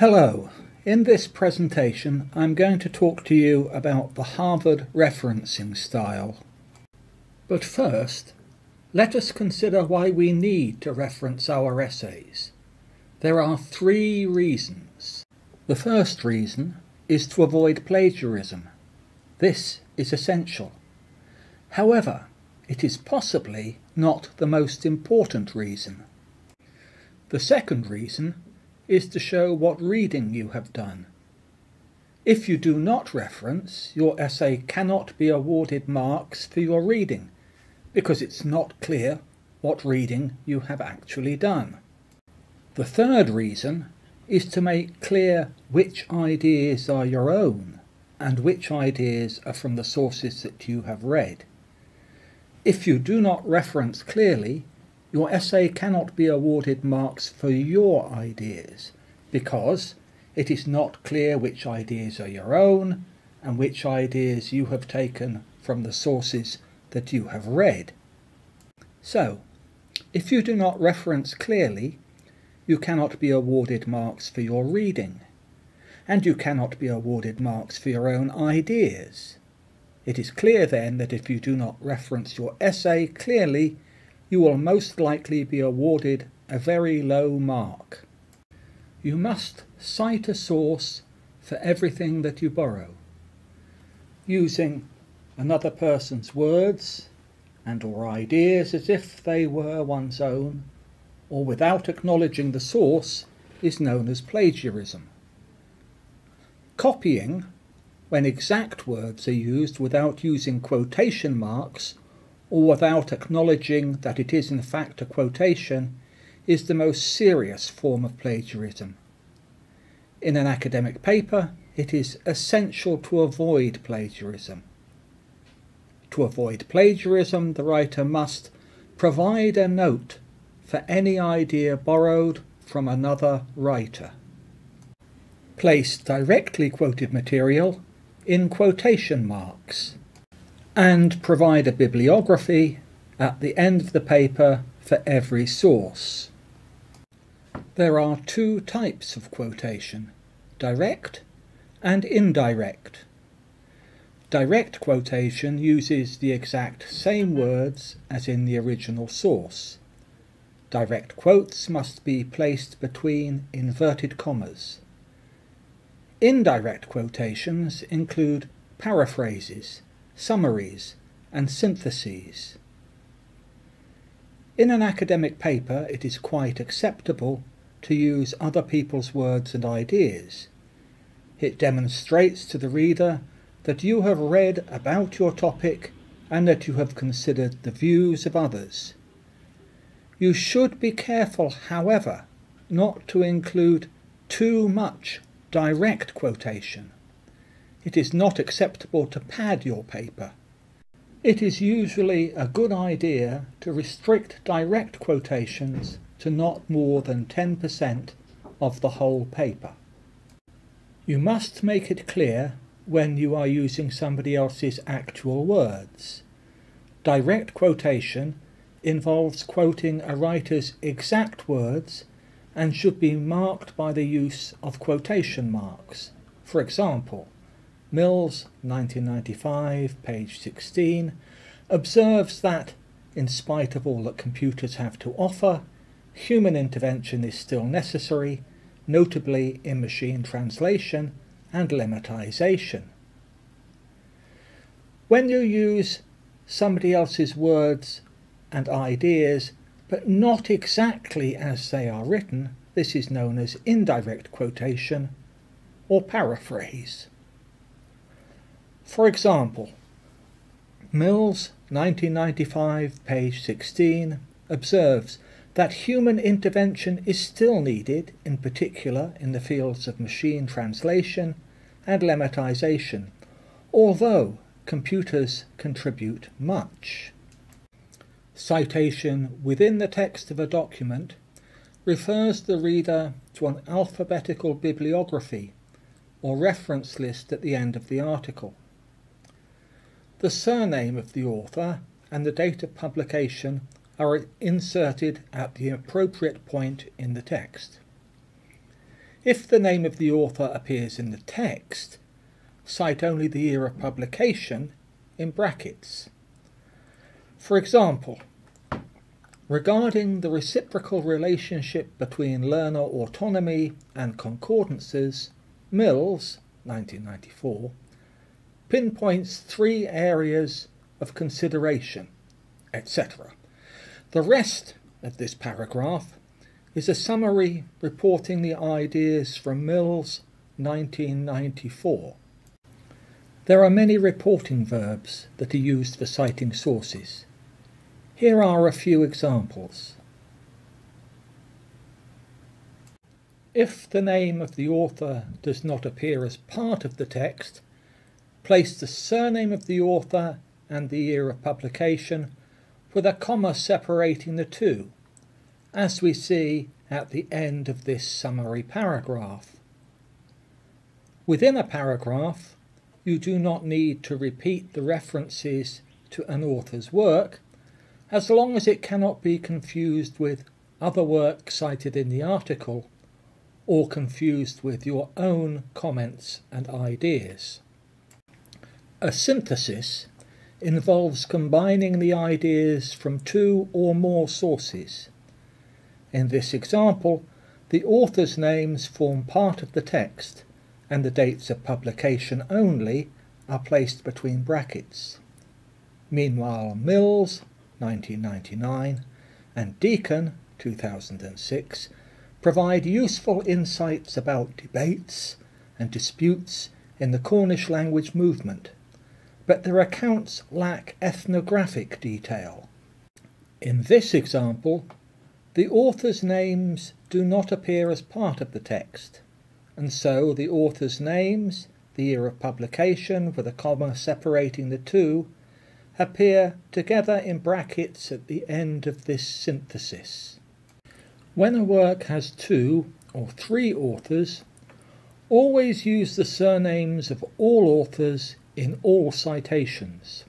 Hello. In this presentation I'm going to talk to you about the Harvard referencing style. But first, let us consider why we need to reference our essays. There are three reasons. The first reason is to avoid plagiarism. This is essential. However, it is possibly not the most important reason. The second reason is to show what reading you have done. If you do not reference, your essay cannot be awarded marks for your reading because it's not clear what reading you have actually done. The third reason is to make clear which ideas are your own and which ideas are from the sources that you have read. If you do not reference clearly, your essay cannot be awarded marks for your ideas because it is not clear which ideas are your own and which ideas you have taken from the sources that you have read. So, if you do not reference clearly, you cannot be awarded marks for your reading, and you cannot be awarded marks for your own ideas. It is clear then that if you do not reference your essay clearly, you will most likely be awarded a very low mark. You must cite a source for everything that you borrow. Using another person's words and or ideas as if they were one's own, or without acknowledging the source, is known as plagiarism. Copying, when exact words are used without using quotation marks or without acknowledging that it is in fact a quotation, is the most serious form of plagiarism. In an academic paper, it is essential to avoid plagiarism. To avoid plagiarism, the writer must provide a note for any idea borrowed from another writer. Place directly quoted material in quotation marks and provide a bibliography at the end of the paper for every source. There are two types of quotation, direct and indirect. Direct quotation uses the exact same words as in the original source. Direct quotes must be placed between inverted commas. Indirect quotations include paraphrases, summaries, and syntheses. In an academic paper, it is quite acceptable to use other people's words and ideas. It demonstrates to the reader that you have read about your topic and that you have considered the views of others. You should be careful, however, not to include too much direct quotation it is not acceptable to pad your paper. It is usually a good idea to restrict direct quotations to not more than 10% of the whole paper. You must make it clear when you are using somebody else's actual words. Direct quotation involves quoting a writer's exact words and should be marked by the use of quotation marks. For example, Mills, 1995, page 16, observes that, in spite of all that computers have to offer, human intervention is still necessary, notably in machine translation and lemmatization. When you use somebody else's words and ideas, but not exactly as they are written, this is known as indirect quotation or paraphrase. For example, Mills, 1995, page 16, observes that human intervention is still needed, in particular in the fields of machine translation and lemmatization, although computers contribute much. Citation within the text of a document refers the reader to an alphabetical bibliography or reference list at the end of the article the surname of the author and the date of publication are inserted at the appropriate point in the text. If the name of the author appears in the text, cite only the year of publication in brackets. For example, regarding the reciprocal relationship between learner autonomy and concordances, Mills, 1994, pinpoints three areas of consideration, etc. The rest of this paragraph is a summary reporting the ideas from Mills 1994. There are many reporting verbs that are used for citing sources. Here are a few examples. If the name of the author does not appear as part of the text, place the surname of the author and the year of publication with a comma separating the two, as we see at the end of this summary paragraph. Within a paragraph, you do not need to repeat the references to an author's work, as long as it cannot be confused with other work cited in the article or confused with your own comments and ideas. A synthesis involves combining the ideas from two or more sources. In this example, the author's names form part of the text, and the dates of publication only are placed between brackets. Meanwhile, Mills, 1999, and Deacon, 2006, provide useful insights about debates and disputes in the Cornish language movement but their accounts lack ethnographic detail. In this example, the author's names do not appear as part of the text, and so the author's names, the year of publication with a comma separating the two, appear together in brackets at the end of this synthesis. When a work has two or three authors, always use the surnames of all authors in all citations.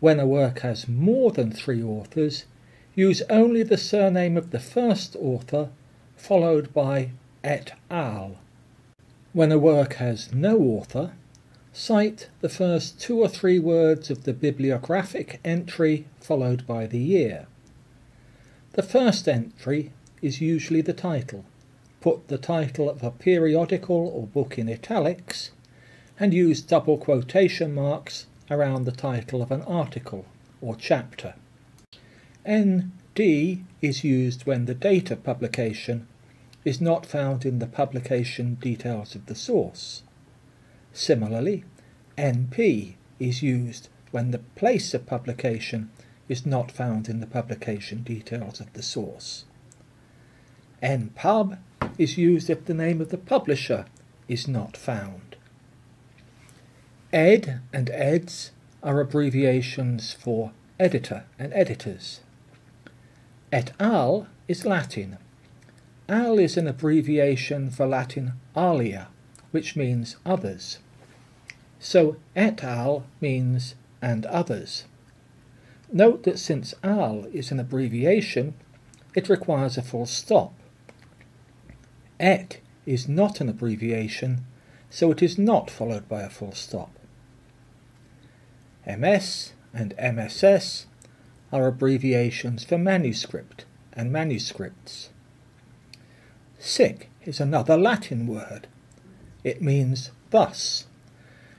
When a work has more than three authors, use only the surname of the first author followed by et al. When a work has no author, cite the first two or three words of the bibliographic entry followed by the year. The first entry is usually the title. Put the title of a periodical or book in italics and use double quotation marks around the title of an article or chapter. ND is used when the date of publication is not found in the publication details of the source. Similarly, NP is used when the place of publication is not found in the publication details of the source. NPub is used if the name of the publisher is not found. Ed and eds are abbreviations for editor and editors. Et al is Latin. Al is an abbreviation for Latin alia, which means others. So et al means and others. Note that since al is an abbreviation, it requires a full stop. Et is not an abbreviation, so it is not followed by a full stop. MS and MSS are abbreviations for manuscript and manuscripts. Sic is another Latin word. It means thus.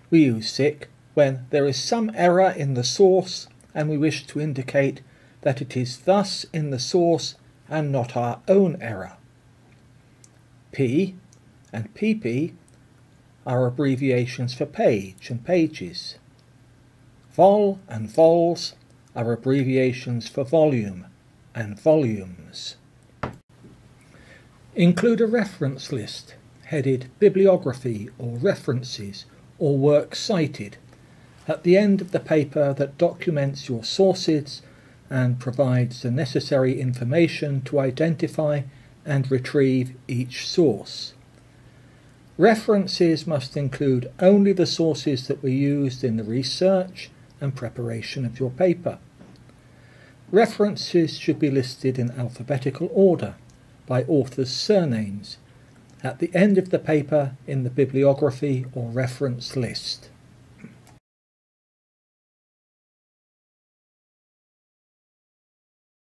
We use sic when there is some error in the source and we wish to indicate that it is thus in the source and not our own error. P and PP are abbreviations for page and pages. Vol and vols are abbreviations for volume and volumes. Include a reference list headed Bibliography or References or Works Cited at the end of the paper that documents your sources and provides the necessary information to identify and retrieve each source. References must include only the sources that were used in the research and preparation of your paper. References should be listed in alphabetical order by authors' surnames, at the end of the paper in the bibliography or reference list.